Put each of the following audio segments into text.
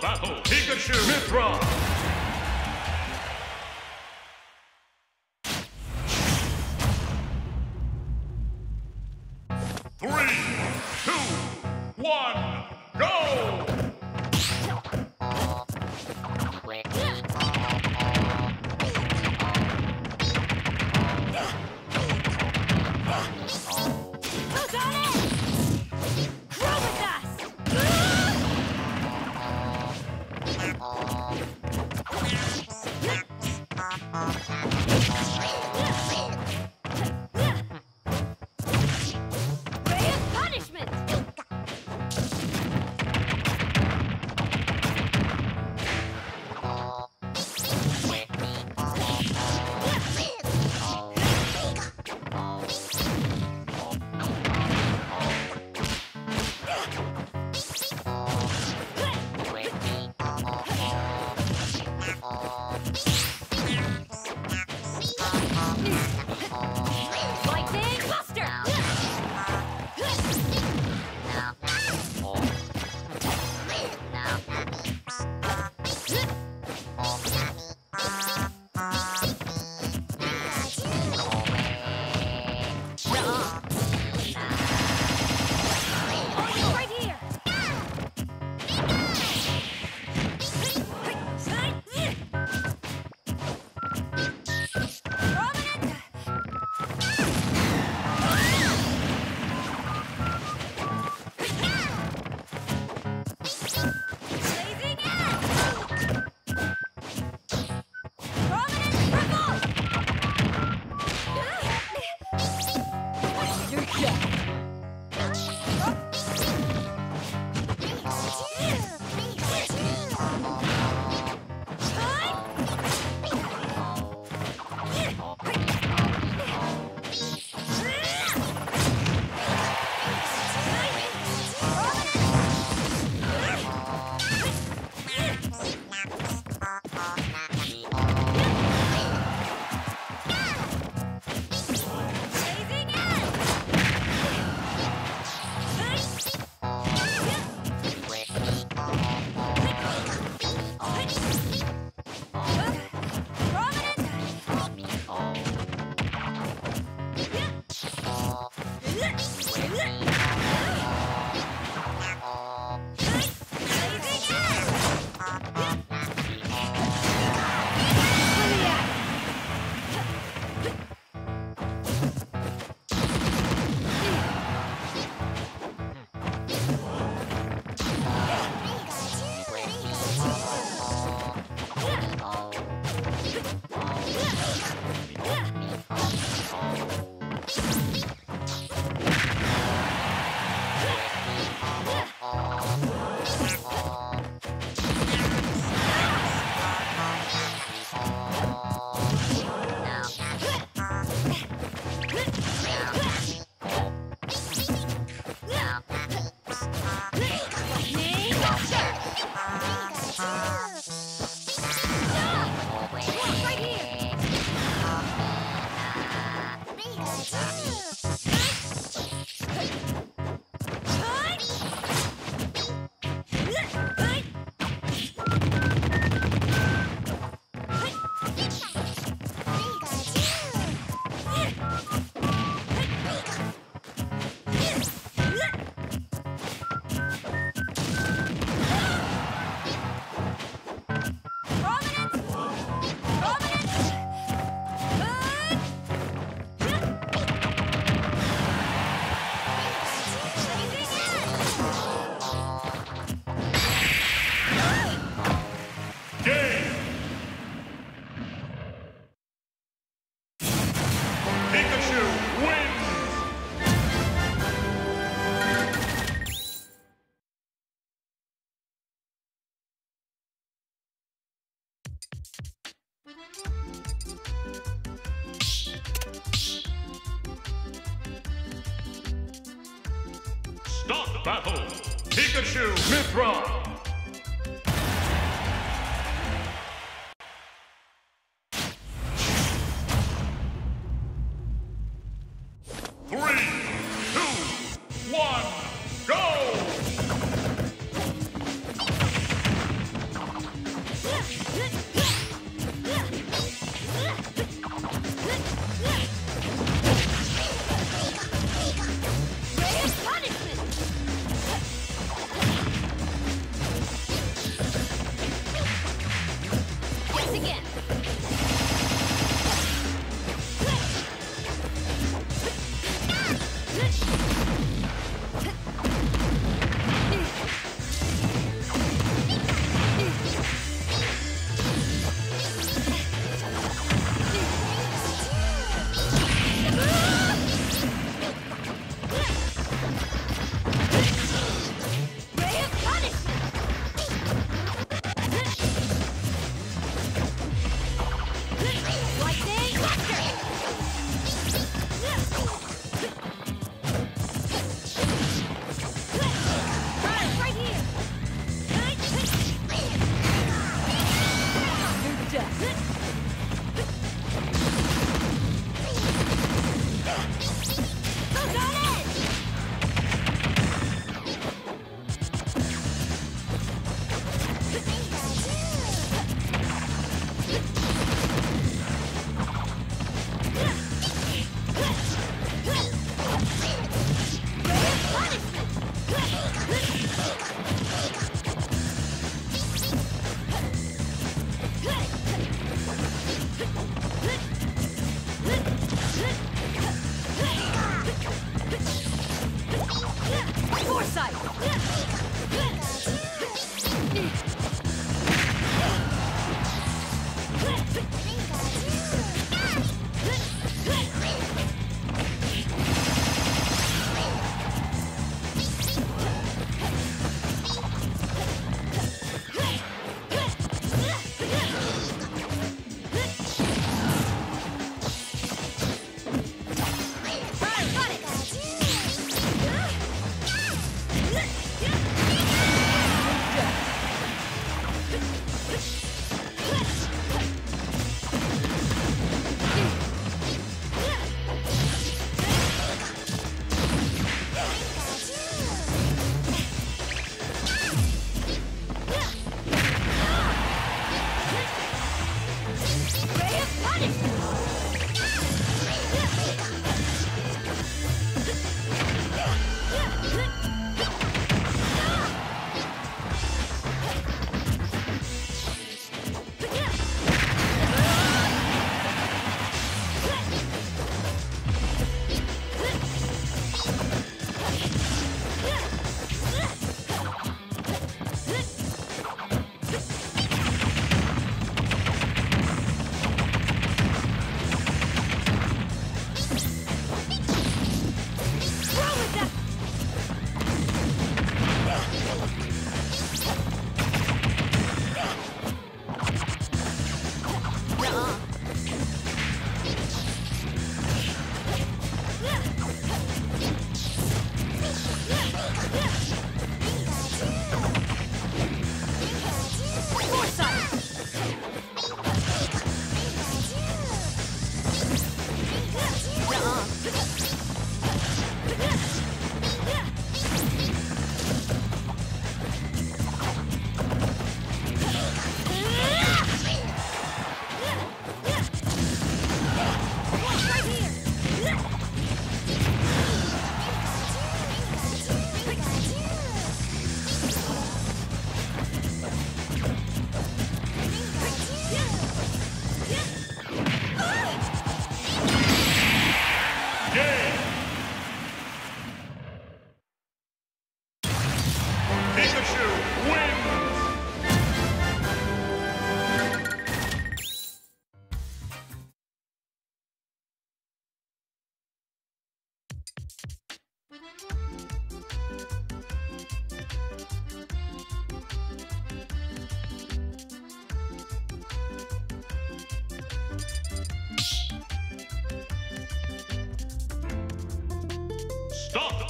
battle. Pikachu. Mithra. Mithra!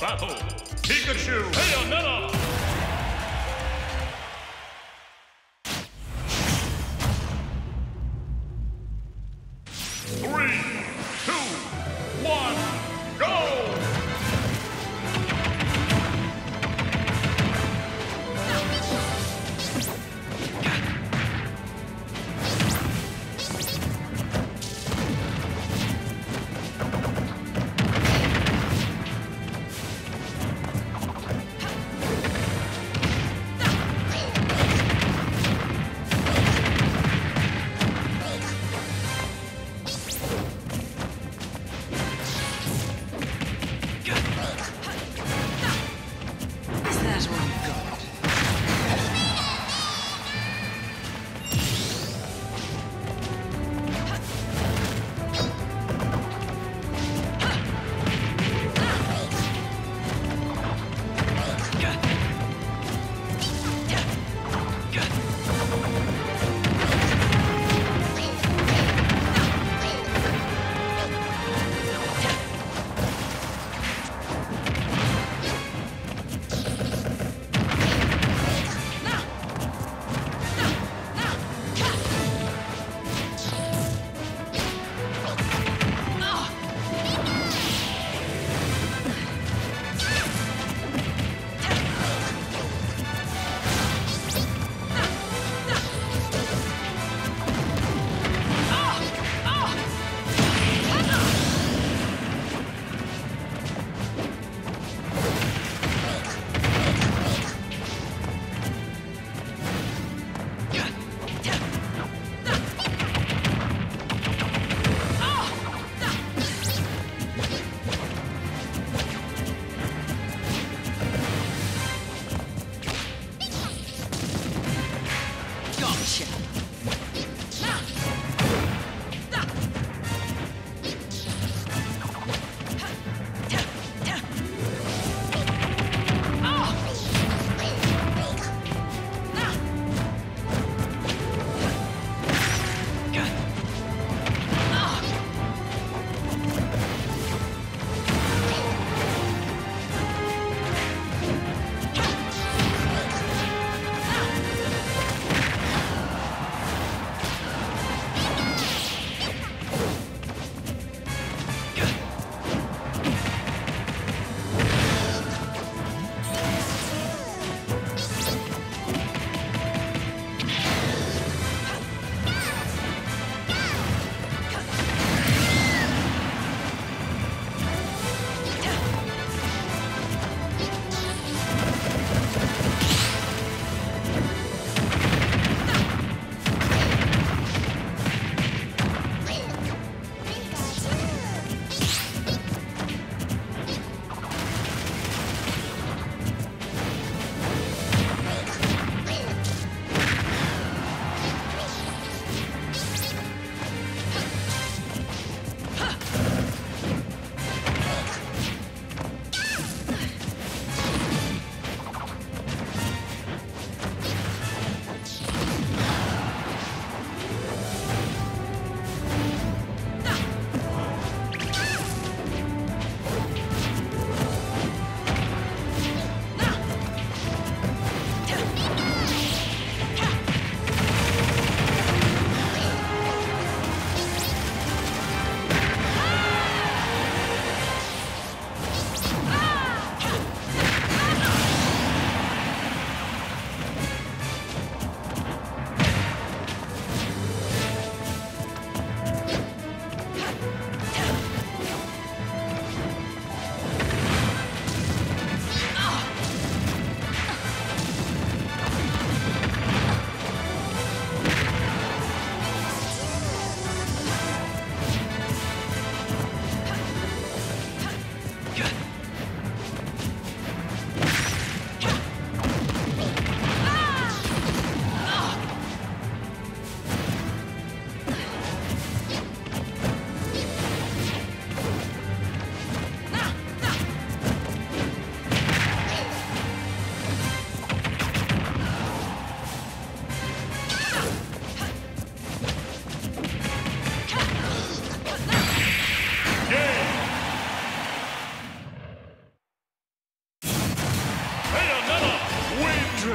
Battle! Pikachu, Bayonetta!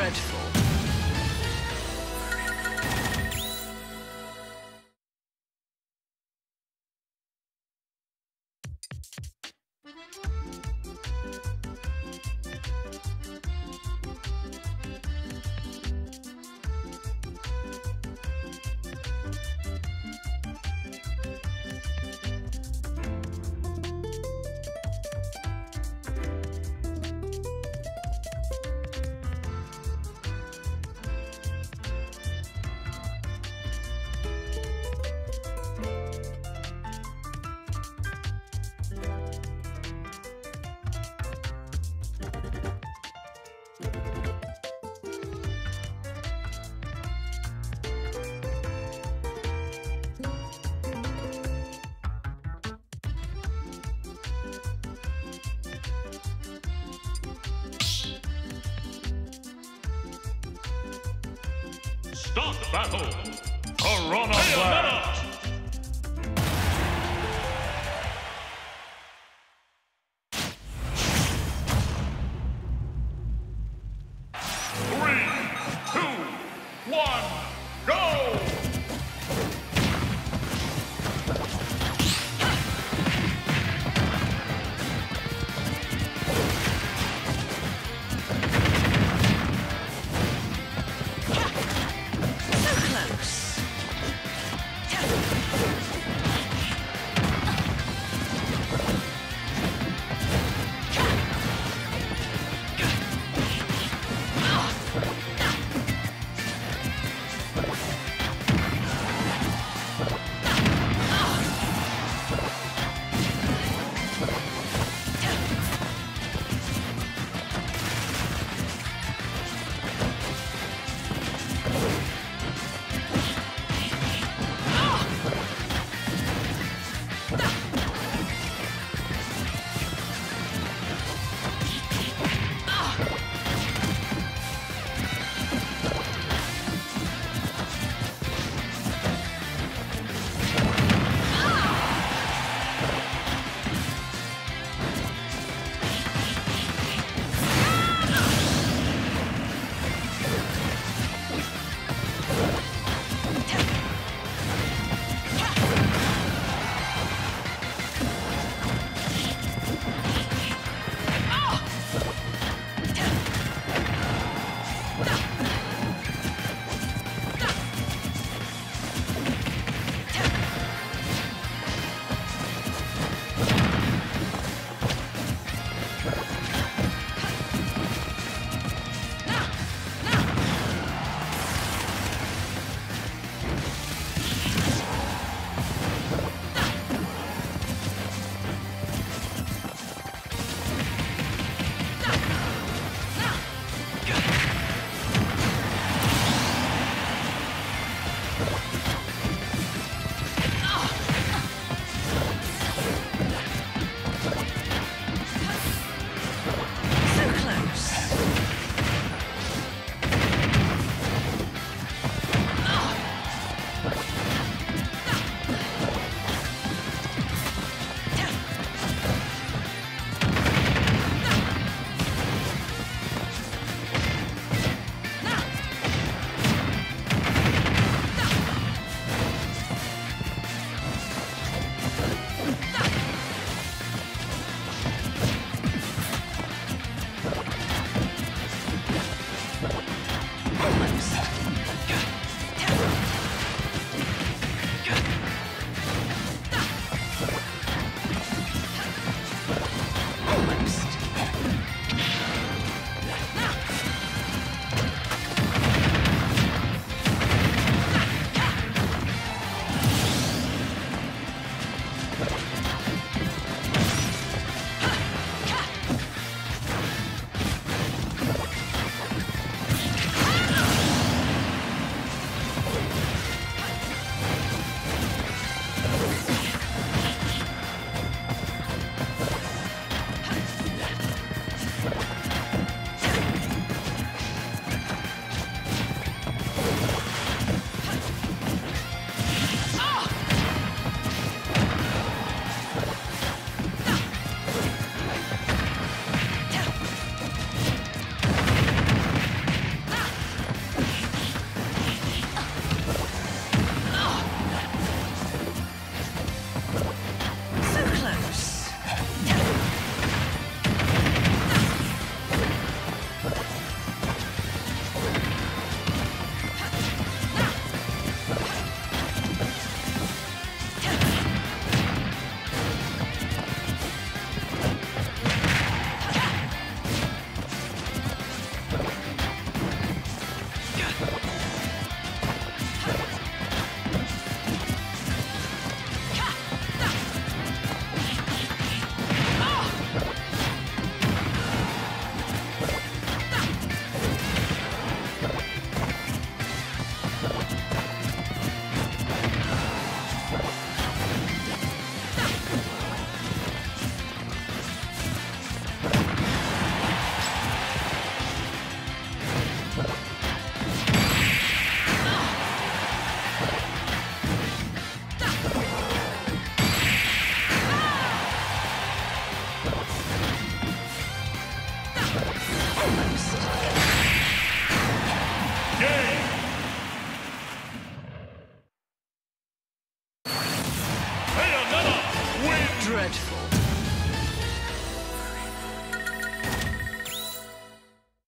dreadful. Stop battle. Blast.